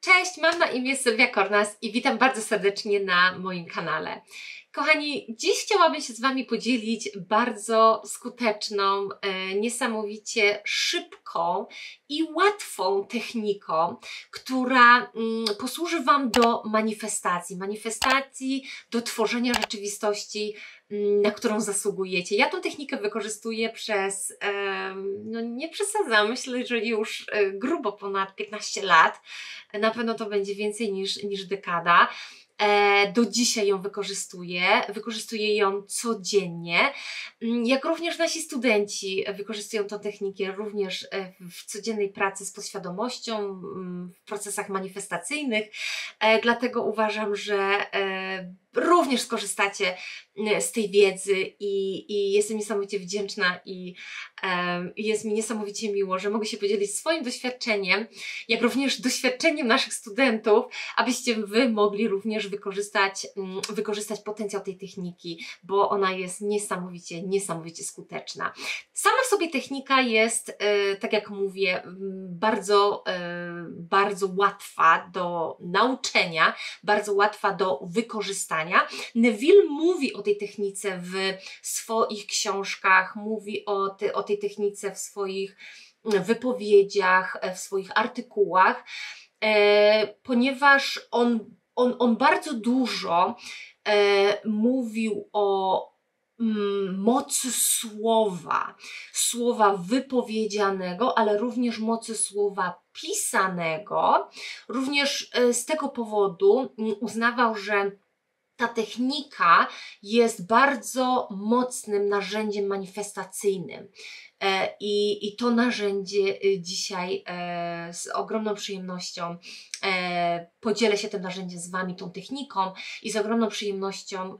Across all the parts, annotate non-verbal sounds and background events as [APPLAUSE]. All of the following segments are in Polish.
Cześć, mam na imię Sylwia Kornas i witam bardzo serdecznie na moim kanale. Kochani, dziś chciałabym się z Wami podzielić bardzo skuteczną, e, niesamowicie szybką i łatwą techniką, która mm, posłuży Wam do manifestacji, manifestacji, do tworzenia rzeczywistości, na którą zasługujecie. Ja tą technikę wykorzystuję przez, no nie przesadzam, myślę, że już e, grubo ponad 15 lat. Na pewno to będzie więcej niż, niż dekada. E, do dzisiaj ją wykorzystuję, wykorzystuję ją codziennie, mm, jak również nasi studenci wykorzystują tę technikę również e, w codziennej pracy z podświadomością, mm, w procesach manifestacyjnych, dlatego uważam, że również skorzystacie mm, z tej wiedzy i, i jestem niesamowicie wdzięczna i um, jest mi niesamowicie miło, że mogę się podzielić swoim doświadczeniem, jak również doświadczeniem naszych studentów, abyście Wy mogli również wykorzystać, um, wykorzystać potencjał tej techniki, bo ona jest niesamowicie, niesamowicie skuteczna. Sama w sobie technika jest, e, tak jak mówię, bardzo, e, bardzo łatwa do nauczenia, bardzo łatwa do wykorzystania Neville mówi o tej technice w swoich książkach, mówi o, ty, o tej technice w swoich wypowiedziach, w swoich artykułach, e, ponieważ on, on, on bardzo dużo e, mówił o mm, mocy słowa, słowa wypowiedzianego, ale również mocy słowa pisanego. Również e, z tego powodu mm, uznawał, że ta technika jest bardzo mocnym narzędziem manifestacyjnym. E, I, I to narzędzie y, dzisiaj e, z ogromną przyjemnością e, podzielę się tym narzędziem z Wami, tą techniką i z ogromną przyjemnością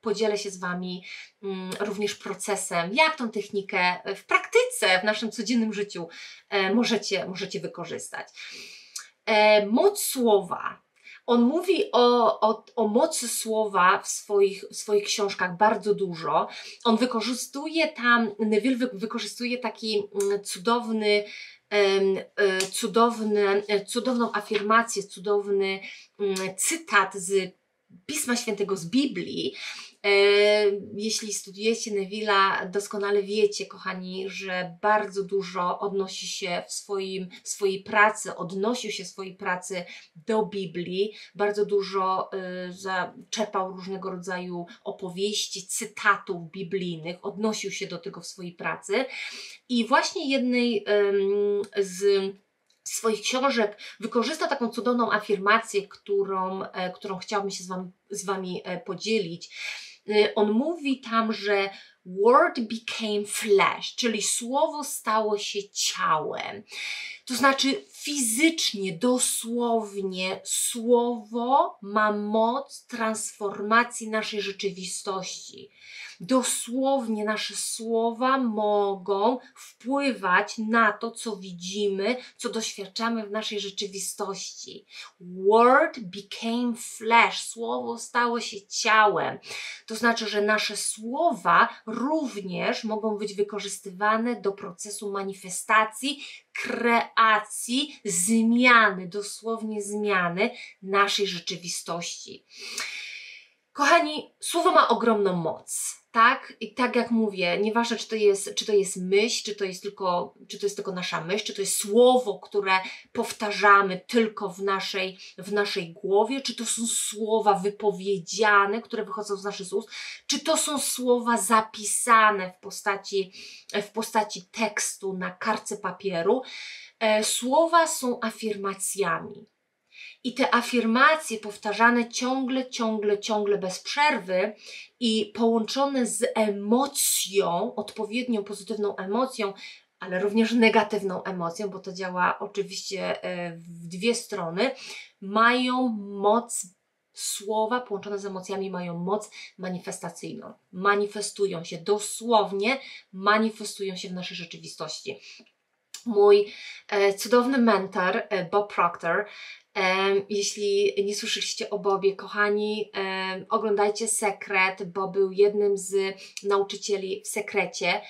podzielę się z Wami mm, również procesem, jak tą technikę w praktyce, w naszym codziennym życiu możecie, możecie wykorzystać. Moc słowa on mówi o, o, o mocy słowa w swoich, w swoich książkach bardzo dużo. On wykorzystuje tam, Neville wykorzystuje taki mm, cudowny, e, cudowny, e, cudowną afirmację, cudowny mm, cytat z Pisma Świętego z Biblii, jeśli studujecie Neville'a, doskonale wiecie, kochani, że bardzo dużo odnosi się w, swoim, w swojej pracy, odnosił się w swojej pracy do Biblii, bardzo dużo y, zaczerpał różnego rodzaju opowieści, cytatów biblijnych, odnosił się do tego w swojej pracy i właśnie jednej z swoich książek wykorzysta taką cudowną afirmację, którą, e, którą chciałabym się z wami, z wami e, podzielić. Y, on mówi tam, że word became flesh, czyli słowo stało się ciałem. To znaczy fizycznie, dosłownie, słowo ma moc transformacji naszej rzeczywistości. Dosłownie nasze słowa mogą wpływać na to, co widzimy, co doświadczamy w naszej rzeczywistości. Word became flesh. Słowo stało się ciałem. To znaczy, że nasze słowa również mogą być wykorzystywane do procesu manifestacji, kreacji, zmiany, dosłownie zmiany naszej rzeczywistości. Kochani, słowo ma ogromną moc tak, i tak jak mówię, nieważne czy to jest, czy to jest myśl, czy to jest tylko, czy to jest tylko nasza myśl, czy to jest słowo, które powtarzamy tylko w naszej, w naszej głowie, czy to są słowa wypowiedziane, które wychodzą z naszych ust, czy to są słowa zapisane w postaci, w postaci tekstu na kartce papieru. E, słowa są afirmacjami. I te afirmacje powtarzane ciągle, ciągle, ciągle bez przerwy i połączone z emocją, odpowiednią pozytywną emocją, ale również negatywną emocją, bo to działa oczywiście e, w dwie strony, mają moc słowa połączone z emocjami mają moc manifestacyjną. Manifestują się dosłownie, manifestują się w naszej rzeczywistości. Mój e, cudowny mentor, e, Bob Proctor, jeśli nie słyszeliście o Bobie, kochani, oglądajcie Sekret, bo był jednym z nauczycieli w Sekrecie.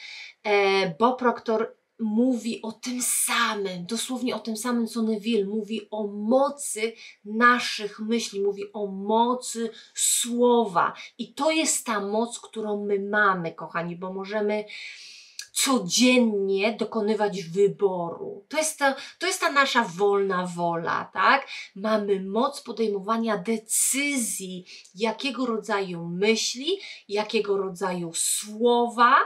E, Bob Proctor mówi o tym samym, dosłownie o tym samym, co Neville. Mówi o mocy naszych myśli, mówi o mocy słowa. I to jest ta moc, którą my mamy, kochani, bo możemy codziennie dokonywać wyboru. To jest, ta, to jest ta nasza wolna wola, tak? Mamy moc podejmowania decyzji, jakiego rodzaju myśli, jakiego rodzaju słowa,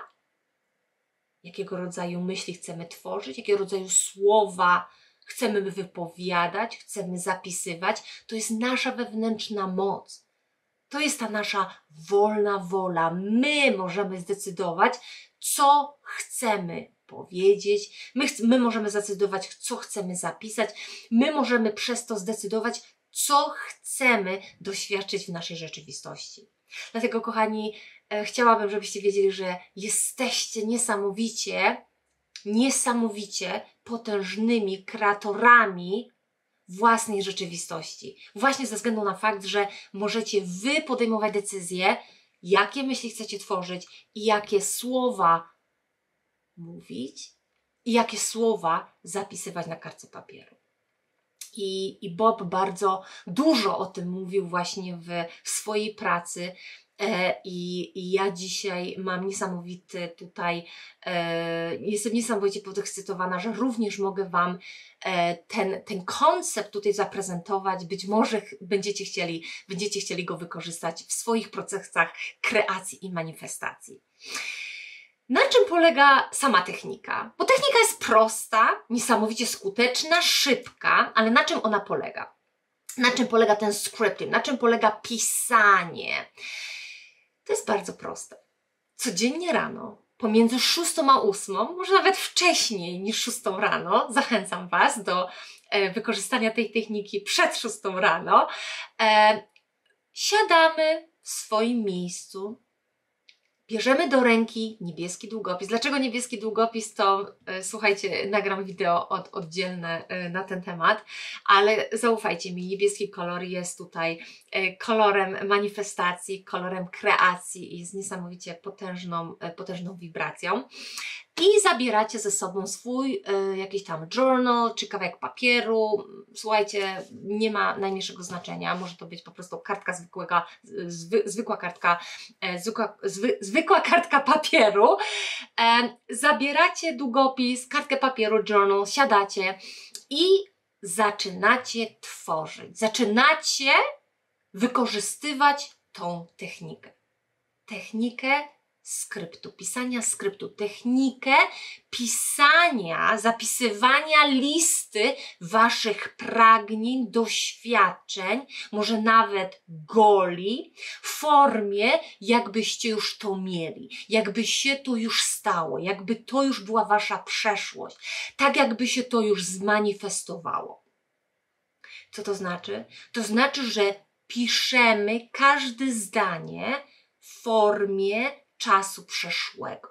jakiego rodzaju myśli chcemy tworzyć, jakiego rodzaju słowa chcemy wypowiadać, chcemy zapisywać. To jest nasza wewnętrzna moc. To jest ta nasza wolna wola. My możemy zdecydować, co chcemy powiedzieć, my, my możemy zdecydować, co chcemy zapisać, my możemy przez to zdecydować, co chcemy doświadczyć w naszej rzeczywistości. Dlatego, kochani, e, chciałabym, żebyście wiedzieli, że jesteście niesamowicie, niesamowicie potężnymi kreatorami własnej rzeczywistości. Właśnie ze względu na fakt, że możecie wy podejmować decyzje, jakie myśli chcecie tworzyć i jakie słowa mówić i jakie słowa zapisywać na kartce papieru. I, I Bob bardzo dużo o tym mówił właśnie w, w swojej pracy. E, I, ja dzisiaj mam niesamowity tutaj, e, jestem niesamowicie podekscytowana, że również mogę Wam e, ten, ten koncept tutaj zaprezentować. Być może będziecie chcieli, będziecie chcieli go wykorzystać w swoich procesach kreacji i manifestacji. Na czym polega sama technika? Bo technika jest prosta, niesamowicie skuteczna, szybka, ale na czym ona polega? Na czym polega ten scripting? Na czym polega pisanie? Jest bardzo proste. Codziennie rano, pomiędzy 6 a 8, może nawet wcześniej niż 6 rano, zachęcam Was do e, wykorzystania tej techniki przed 6 rano, e, siadamy w swoim miejscu, Bierzemy do ręki niebieski długopis. Dlaczego niebieski długopis? To e, słuchajcie, nagram wideo od, oddzielne e, na ten temat, ale zaufajcie mi, niebieski kolor jest tutaj e, kolorem manifestacji, kolorem kreacji i jest niesamowicie potężną, potężną wibracją i zabieracie ze sobą swój y, jakiś tam journal czy kawałek papieru. Słuchajcie, nie ma najmniejszego znaczenia. Może to być po prostu kartka zwykłego, zwy, zwykła kartka, e, zwykła, zwy, zwykła kartka papieru. E, zabieracie długopis, kartkę papieru, journal, siadacie i zaczynacie tworzyć. Zaczynacie wykorzystywać tą technikę. Technikę skryptu, pisania skryptu, technikę pisania, zapisywania listy Waszych pragnień, doświadczeń, może nawet goli, w formie, jakbyście już to mieli, jakby się to już stało, jakby to już była Wasza przeszłość, tak jakby się to już zmanifestowało. Co to znaczy? To znaczy, że piszemy każde zdanie w formie czasu przeszłego.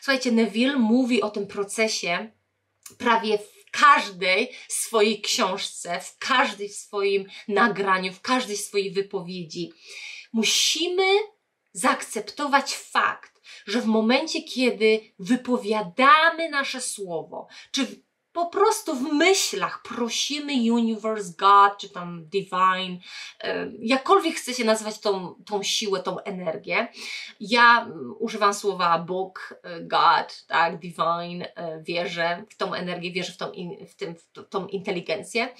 Słuchajcie, Neville mówi o tym procesie prawie w każdej swojej książce, w każdej swoim nagraniu, w każdej swojej wypowiedzi. Musimy zaakceptować fakt, że w momencie, kiedy wypowiadamy nasze słowo, czy po prostu w myślach prosimy Universe, God, czy tam Divine, jakkolwiek chcecie nazwać tą, tą siłę, tą energię. Ja mm, używam słowa Bóg, e, God, tak, Divine, e, wierzę w tą energię, wierzę w tą, in, w tym, w tą inteligencję.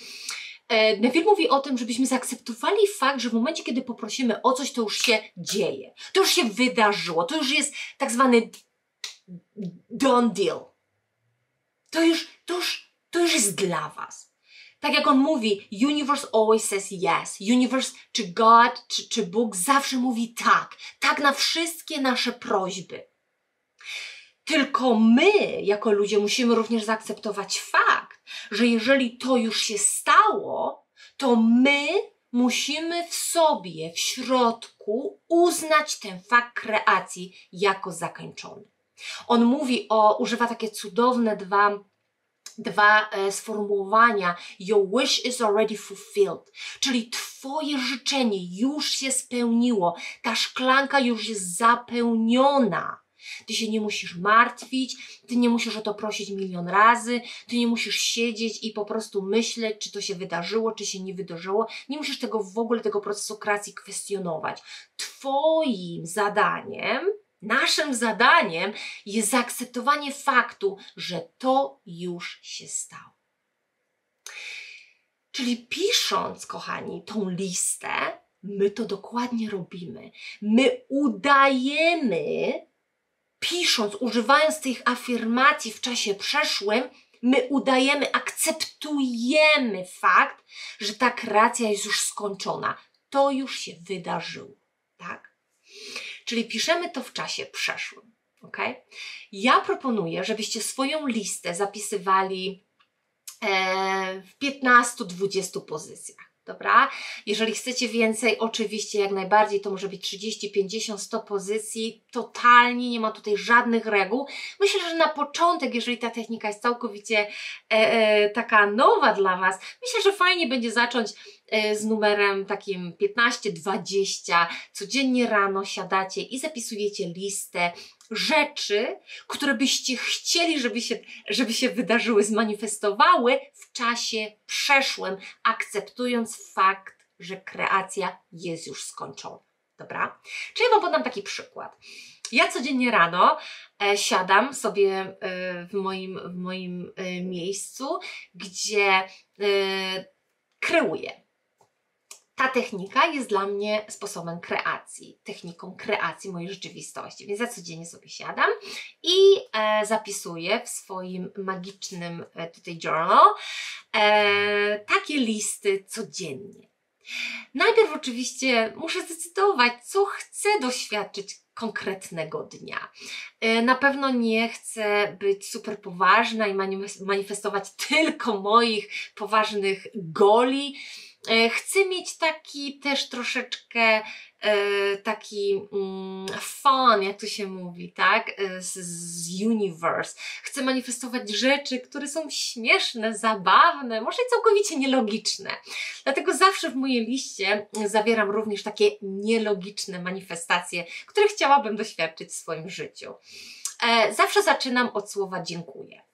E, Neville mówi o tym, żebyśmy zaakceptowali fakt, że w momencie, kiedy poprosimy o coś, to już się dzieje. To już się wydarzyło. To już jest tak zwany done deal to już, to już, to już jest dla Was. Tak jak on mówi, universe always says yes. Universe, czy God, czy, czy Bóg zawsze mówi tak. Tak na wszystkie nasze prośby. Tylko my, jako ludzie, musimy również zaakceptować fakt, że jeżeli to już się stało, to my musimy w sobie, w środku, uznać ten fakt kreacji jako zakończony. On mówi o, używa takie cudowne dwa dwa e, sformułowania. Your wish is already fulfilled. Czyli Twoje życzenie już się spełniło. Ta szklanka już jest zapełniona. Ty się nie musisz martwić, ty nie musisz o to prosić milion razy, ty nie musisz siedzieć i po prostu myśleć, czy to się wydarzyło, czy się nie wydarzyło. Nie musisz tego w ogóle, tego procesu kreacji kwestionować. Twoim zadaniem, naszym zadaniem jest zaakceptowanie faktu, że to już się stało. Czyli pisząc, kochani, tą listę, my to dokładnie robimy. My udajemy, pisząc, używając tych afirmacji w czasie przeszłym, my udajemy, akceptujemy fakt, że ta kreacja jest już skończona. To już się wydarzyło, tak? Czyli piszemy to w czasie przeszłym, ok? Ja proponuję, żebyście swoją listę zapisywali e, w 15-20 pozycjach. Dobra? Jeżeli chcecie więcej, oczywiście jak najbardziej, to może być 30, 50, 100 pozycji. Totalnie nie ma tutaj żadnych reguł. Myślę, że na początek, jeżeli ta technika jest całkowicie e, e, taka nowa dla Was, myślę, że fajnie będzie zacząć z numerem takim 15-20. Codziennie rano siadacie i zapisujecie listę rzeczy, które byście chcieli, żeby się, żeby się wydarzyły, zmanifestowały w czasie przeszłym, akceptując fakt, że kreacja jest już skończona. Dobra? Czyli Wam podam taki przykład. Ja codziennie rano e, siadam sobie e, w moim, w moim e, miejscu, gdzie e, kreuję ta technika jest dla mnie sposobem kreacji, techniką kreacji mojej rzeczywistości. Więc ja codziennie sobie siadam i e, zapisuję w swoim magicznym e, tutaj journal e, takie listy codziennie. Najpierw oczywiście muszę zdecydować, co chcę doświadczyć konkretnego dnia. E, na pewno nie chcę być super poważna i manifestować [LAUGHS] tylko moich poważnych goli chcę mieć taki też troszeczkę e, taki mm, fun, jak to się mówi, tak? E, z, z universe. Chcę manifestować rzeczy, które są śmieszne, zabawne, może i całkowicie nielogiczne. Dlatego zawsze w mojej liście zawieram również takie nielogiczne manifestacje, które chciałabym doświadczyć w swoim życiu. Zawsze zaczynam od słowa dziękuję.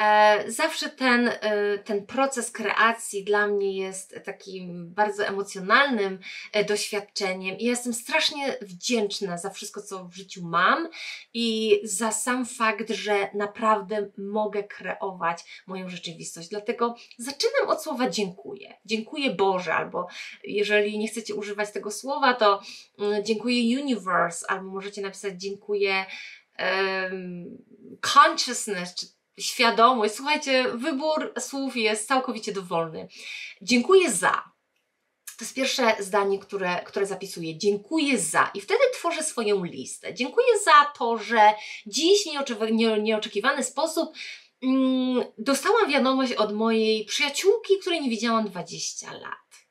E, zawsze ten, e, ten proces kreacji dla mnie jest takim bardzo emocjonalnym e, doświadczeniem i jestem strasznie wdzięczna za wszystko, co w życiu mam i za sam fakt, że naprawdę mogę kreować moją rzeczywistość. Dlatego zaczynam od słowa dziękuję. Dziękuję Boże, albo jeżeli nie chcecie używać tego słowa, to mm, dziękuję Universe, albo możecie napisać dziękuję consciousness, czy świadomość. Słuchajcie, wybór słów jest całkowicie dowolny. Dziękuję za. To jest pierwsze zdanie, które, które zapisuję. Dziękuję za. I wtedy tworzę swoją listę. Dziękuję za to, że dziś w nieoczekiwany sposób mm, dostałam wiadomość od mojej przyjaciółki, której nie widziałam 20 lat.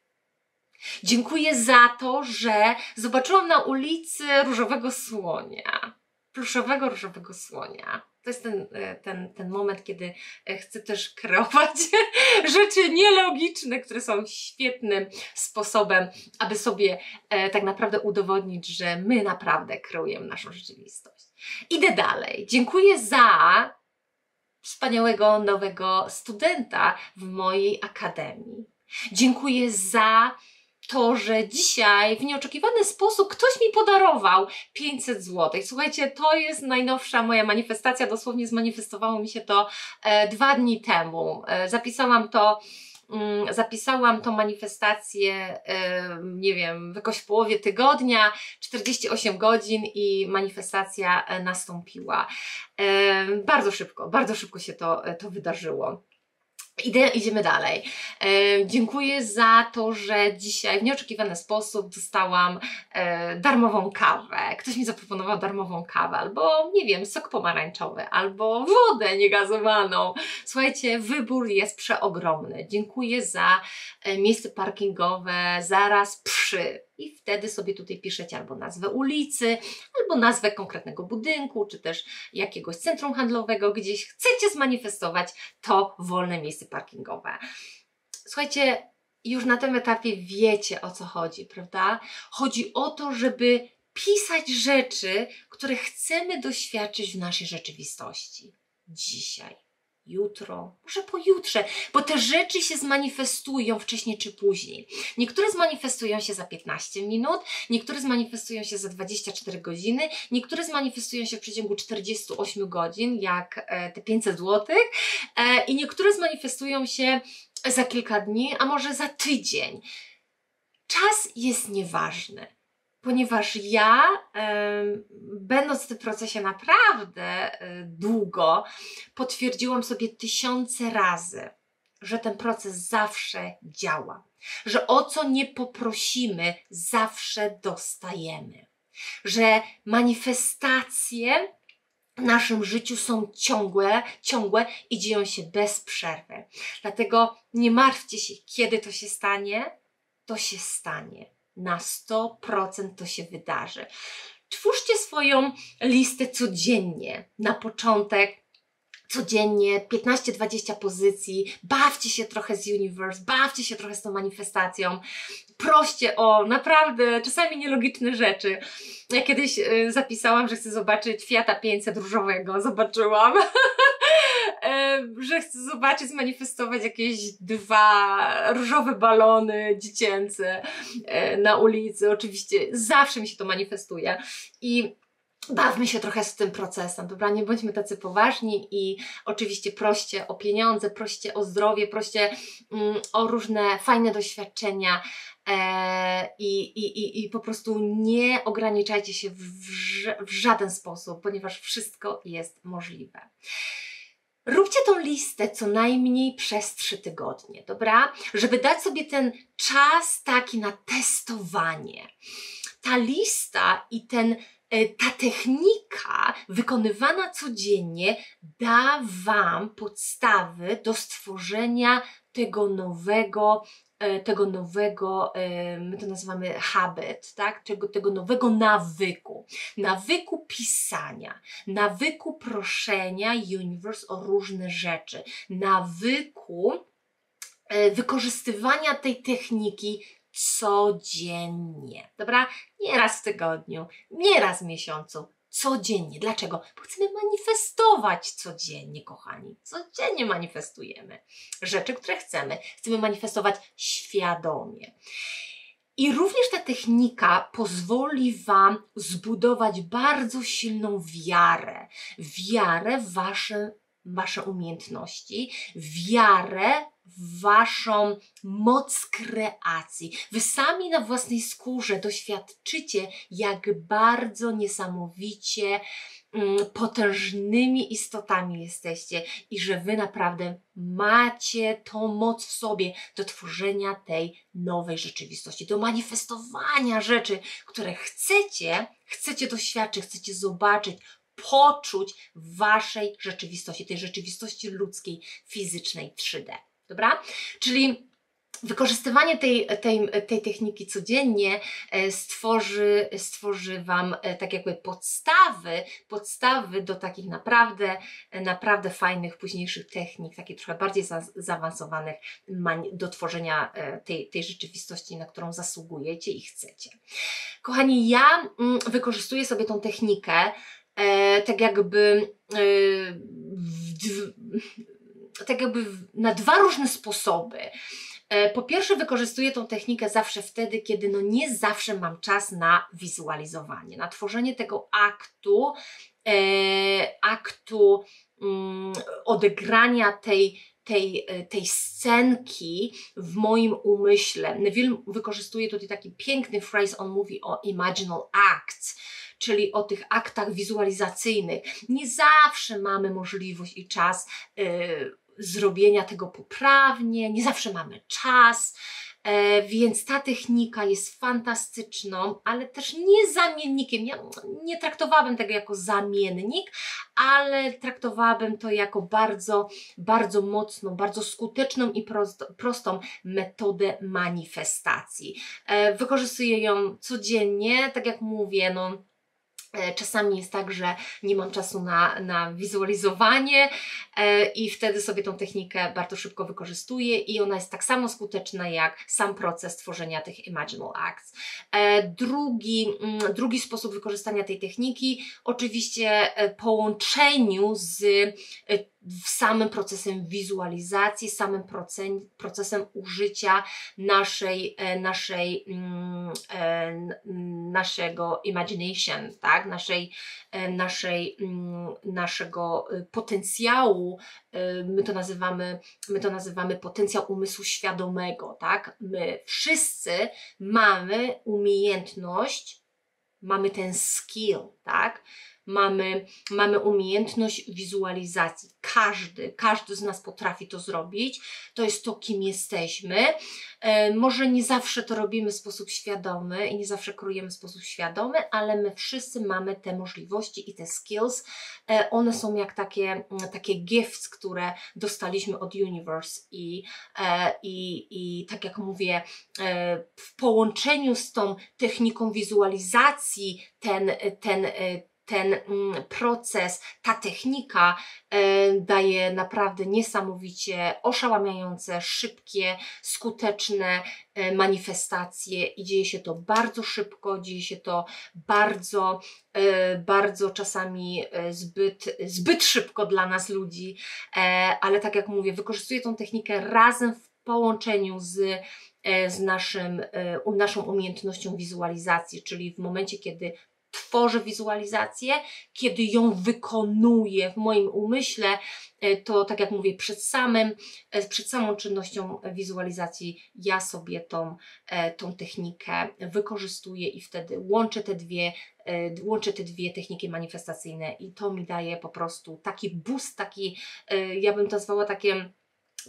Dziękuję za to, że zobaczyłam na ulicy różowego słonia. Pluszowego różowego słonia to jest ten, e, ten, ten moment, kiedy e, chcę też kreować [LAUGHS] rzeczy nielogiczne, które są świetnym sposobem, aby sobie e, tak naprawdę udowodnić, że my naprawdę kreujemy naszą rzeczywistość. Idę dalej. Dziękuję za wspaniałego nowego studenta w mojej akademii. Dziękuję za to, że dzisiaj w nieoczekiwany sposób ktoś mi podarował 500 zł. Słuchajcie, to jest najnowsza moja manifestacja, dosłownie zmanifestowało mi się to e, dwa dni temu. E, zapisałam to mm, zapisałam tą manifestację, e, nie wiem, jakoś w połowie tygodnia, 48 godzin i manifestacja e, nastąpiła. E, bardzo szybko, bardzo szybko się to, to wydarzyło. Idę, idziemy dalej. E, dziękuję za to, że dzisiaj w nieoczekiwany sposób dostałam e, darmową kawę. Ktoś mi zaproponował darmową kawę, albo nie wiem, sok pomarańczowy, albo wodę niegazowaną. Słuchajcie, wybór jest przeogromny. Dziękuję za e, miejsce parkingowe zaraz przy i wtedy sobie tutaj piszecie albo nazwę ulicy, albo nazwę konkretnego budynku, czy też jakiegoś centrum handlowego, gdzieś chcecie zmanifestować to wolne miejsce parkingowe. Słuchajcie, już na tym etapie wiecie o co chodzi, prawda? Chodzi o to, żeby pisać rzeczy, które chcemy doświadczyć w naszej rzeczywistości. Dzisiaj, jutro, może pojutrze, bo te rzeczy się zmanifestują wcześniej czy później. Niektóre zmanifestują się za 15 minut, niektóre zmanifestują się za 24 godziny, niektóre zmanifestują się w przeciągu 48 godzin, jak e, te 500 zł, e, i niektóre zmanifestują się za kilka dni, a może za tydzień. Czas jest nieważny ponieważ ja, będąc w tym procesie naprawdę e, długo, potwierdziłam sobie tysiące razy, że ten proces zawsze działa, że o co nie poprosimy, zawsze dostajemy, że manifestacje w naszym życiu są ciągłe, ciągłe i dzieją się bez przerwy. Dlatego nie martwcie się, kiedy to się stanie, to się stanie na 100% to się wydarzy. Twórzcie swoją listę codziennie. Na początek codziennie 15-20 pozycji, bawcie się trochę z universe, bawcie się trochę z tą manifestacją, proście o naprawdę czasami nielogiczne rzeczy. Ja kiedyś y, zapisałam, że chcę zobaczyć Fiata 500 różowego, zobaczyłam. [LAUGHS] że chcę zobaczyć, zmanifestować jakieś dwa różowe balony dziecięce e, na ulicy. Oczywiście zawsze mi się to manifestuje. I bawmy się trochę z tym procesem, dobra? Nie bądźmy tacy poważni i oczywiście proście o pieniądze, proście o zdrowie, proście mm, o różne fajne doświadczenia e, i, i, i po prostu nie ograniczajcie się w, w żaden sposób, ponieważ wszystko jest możliwe. Róbcie tą listę co najmniej przez trzy tygodnie, dobra? Żeby dać sobie ten czas taki na testowanie. Ta lista i ten, e, ta technika wykonywana codziennie da Wam podstawy do stworzenia tego nowego tego nowego, e, my to nazywamy habit, tak? Tego, tego nowego nawyku. Nawyku pisania, nawyku proszenia universe o różne rzeczy, nawyku e, wykorzystywania tej techniki codziennie, dobra? Nie raz w tygodniu, nie raz w miesiącu, codziennie. Dlaczego? Bo chcemy manifestować codziennie, kochani. Codziennie manifestujemy rzeczy, które chcemy. Chcemy manifestować świadomie. I również ta technika pozwoli Wam zbudować bardzo silną wiarę. Wiarę w Wasze, wasze umiejętności, wiarę waszą moc kreacji. Wy sami na własnej skórze doświadczycie, jak bardzo niesamowicie mm, potężnymi istotami jesteście i że wy naprawdę macie tą moc w sobie do tworzenia tej nowej rzeczywistości, do manifestowania rzeczy, które chcecie, chcecie doświadczyć, chcecie zobaczyć, poczuć waszej rzeczywistości, tej rzeczywistości ludzkiej, fizycznej 3D. Dobra? Czyli Wykorzystywanie tej, tej, tej techniki codziennie e, stworzy, stworzy Wam e, tak jakby podstawy, podstawy do takich naprawdę, e, naprawdę fajnych późniejszych technik, takich trochę bardziej za, zaawansowanych do tworzenia tej, tej rzeczywistości, na którą zasługujecie i chcecie. Kochani, ja mm, wykorzystuję sobie tą technikę tak jakby w, tak jakby na dwa różne sposoby. E, po pierwsze, wykorzystuję tą technikę zawsze wtedy, kiedy no nie zawsze mam czas na wizualizowanie, na tworzenie tego aktu, e, aktu mm, odegrania tej, tej, e, tej scenki w moim umyśle. Neville wykorzystuje tutaj taki piękny phrase, on mówi o imaginal acts, czyli o tych aktach wizualizacyjnych. Nie zawsze mamy możliwość i czas y, zrobienia tego poprawnie, nie zawsze mamy czas, e, więc ta technika jest fantastyczną, ale też nie zamiennikiem. Ja nie traktowałabym tego jako zamiennik, ale traktowałabym to jako bardzo, bardzo mocną, bardzo skuteczną i prostą metodę manifestacji. E, wykorzystuję ją codziennie, tak jak mówię, no czasami jest tak, że nie mam czasu na, na wizualizowanie e, i wtedy sobie tą technikę bardzo szybko wykorzystuję i ona jest tak samo skuteczna jak sam proces tworzenia tych Imaginal Acts. E, drugi, mm, drugi sposób wykorzystania tej techniki, oczywiście e, połączeniu z e, samym procesem wizualizacji, samym procesem użycia naszej, e, naszej, mm, naszego imagination, tak? naszej, naszej, mm, naszego potencjału, my to nazywamy, my to nazywamy potencjał umysłu świadomego, tak? My wszyscy mamy umiejętność, mamy ten skill, tak? Mamy, mamy umiejętność wizualizacji. Każdy, każdy z nas potrafi to zrobić. To jest to, kim jesteśmy. E, może nie zawsze to robimy w sposób świadomy i nie zawsze krujemy w sposób świadomy, ale my wszyscy mamy te możliwości i te skills. E, one są jak takie, mm, takie gifts, które dostaliśmy od Universe i, e, i, i tak jak mówię, w połączeniu z tą techniką wizualizacji ten, ten, ten mm, proces, ta technika e, daje naprawdę niesamowicie oszałamiające, szybkie, skuteczne e, manifestacje i dzieje się to bardzo szybko, dzieje się to bardzo, e, bardzo czasami zbyt, zbyt szybko dla nas ludzi, ale tak jak mówię, wykorzystuję tą technikę razem w połączeniu z z naszym, naszą umiejętnością wizualizacji, czyli w momencie, kiedy tworzę wizualizację, kiedy ją wykonuję w moim umyśle, e, to tak jak mówię, przed, samym, e, przed samą czynnością wizualizacji ja sobie tą, e, tą technikę wykorzystuję i wtedy łączę te dwie, łączę te dwie techniki manifestacyjne i to mi daje po prostu taki boost, taki, ja bym to nazwała takie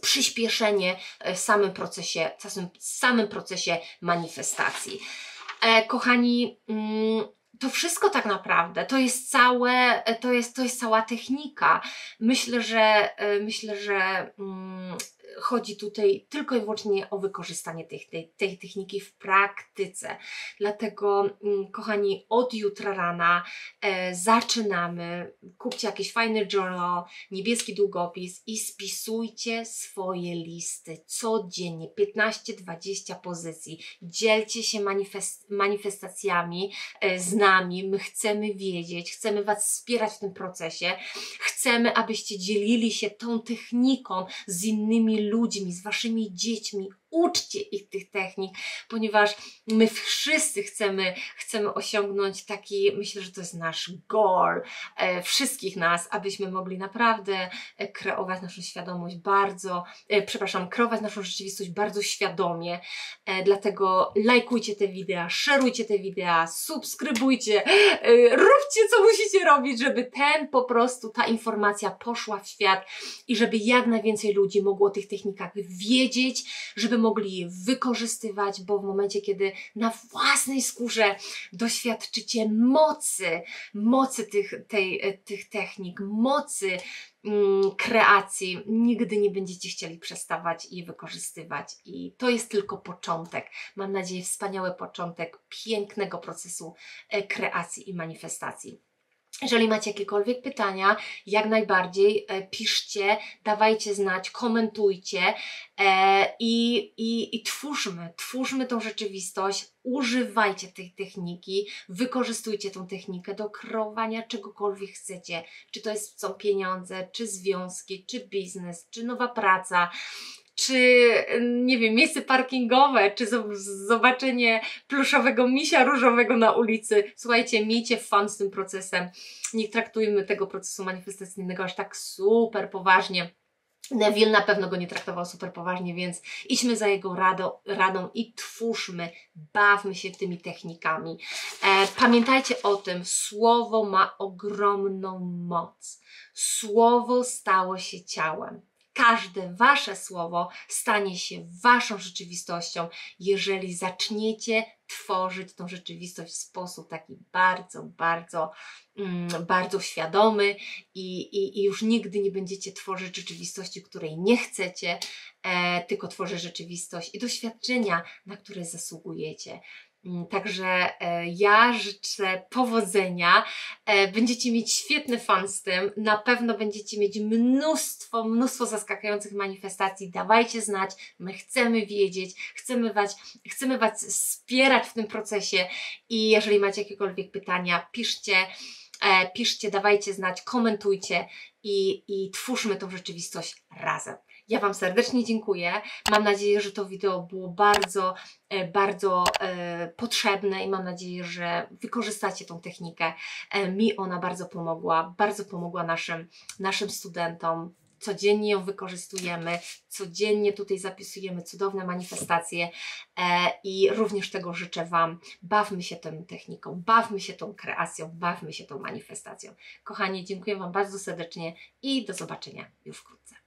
przyspieszenie w samym procesie, w samym, procesie manifestacji. Kochani, mm, to wszystko tak naprawdę, to jest całe, to jest, to jest cała technika. Myślę, że myślę, że mm, chodzi tutaj tylko i wyłącznie o wykorzystanie tej, tej, tej techniki w praktyce. Dlatego, mm, kochani, od jutra rana e, zaczynamy. Kupcie jakiś fajny journal, niebieski długopis i spisujcie swoje listy codziennie, 15-20 pozycji. Dzielcie się manifest, manifestacjami e, z nami. My chcemy wiedzieć, chcemy Was wspierać w tym procesie. Chcemy, abyście dzielili się tą techniką z innymi ludźmi, z waszymi dziećmi, uczcie ich tych technik, ponieważ my wszyscy chcemy, chcemy osiągnąć taki, myślę, że to jest nasz goal e, wszystkich nas, abyśmy mogli naprawdę e, kreować naszą świadomość bardzo, e, przepraszam, kreować naszą rzeczywistość bardzo świadomie. E, dlatego lajkujcie te wideo, szerujcie te wideo, subskrybujcie, e, róbcie co musicie robić, żeby ten po prostu, ta informacja poszła w świat i żeby jak najwięcej ludzi mogło o tych technikach wiedzieć, żeby mogli wykorzystywać, bo w momencie, kiedy na własnej skórze doświadczycie mocy, mocy tych, tej, tych technik, mocy mm, kreacji, nigdy nie będziecie chcieli przestawać je wykorzystywać. I to jest tylko początek. Mam nadzieję, wspaniały początek pięknego procesu e, kreacji i manifestacji. Jeżeli macie jakiekolwiek pytania, jak najbardziej e, piszcie, dawajcie znać, komentujcie e, i, i, i twórzmy, twórzmy tą rzeczywistość, używajcie tej techniki, wykorzystujcie tą technikę do kreowania czegokolwiek chcecie. Czy to jest, są pieniądze, czy związki, czy biznes, czy nowa praca, czy nie wiem, miejsce parkingowe, czy zobaczenie pluszowego misia różowego na ulicy. Słuchajcie, miejcie fan z tym procesem. Nie traktujmy tego procesu manifestacyjnego aż tak super poważnie. Neville na pewno go nie traktował super poważnie, więc idźmy za jego radą, radą i twórzmy, bawmy się tymi technikami. E, pamiętajcie o tym, słowo ma ogromną moc. Słowo stało się ciałem każde Wasze słowo stanie się Waszą rzeczywistością, jeżeli zaczniecie tworzyć tą rzeczywistość w sposób taki bardzo, bardzo, mm, bardzo świadomy i, i, i, już nigdy nie będziecie tworzyć rzeczywistości, której nie chcecie, e, tylko tworzyć rzeczywistość i doświadczenia, na które zasługujecie. Mm, Także e, ja życzę powodzenia. E, Będziecie mieć świetny fan z tym. Na pewno będziecie mieć mnóstwo, mnóstwo zaskakujących manifestacji. Dawajcie znać. My chcemy wiedzieć, chcemy was, chcemy was wspierać w tym procesie. I jeżeli macie jakiekolwiek pytania, piszcie. E, piszcie, dawajcie znać, komentujcie i, i twórzmy tą rzeczywistość razem. Ja Wam serdecznie dziękuję. Mam nadzieję, że to wideo było bardzo, e, bardzo e, potrzebne i mam nadzieję, że wykorzystacie tą technikę. E, mi ona bardzo pomogła, bardzo pomogła naszym, naszym studentom. Codziennie ją wykorzystujemy, codziennie tutaj zapisujemy cudowne manifestacje e, i również tego życzę Wam. Bawmy się tą techniką, bawmy się tą kreacją, bawmy się tą manifestacją. Kochani, dziękuję Wam bardzo serdecznie i do zobaczenia już wkrótce.